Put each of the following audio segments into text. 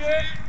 Switch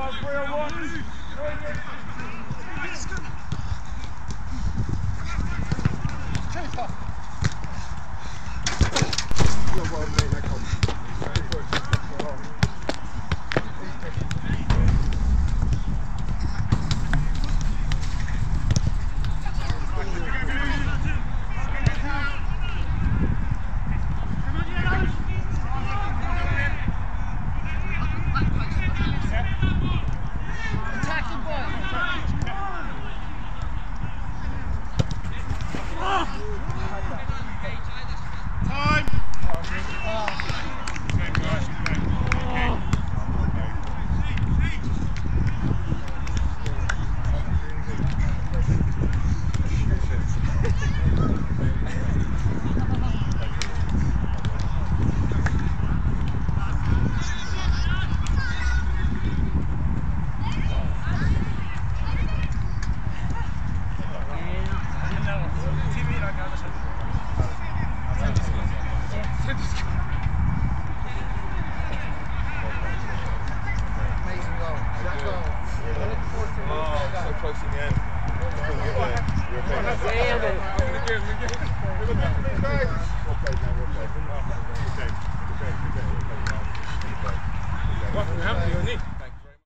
Come on,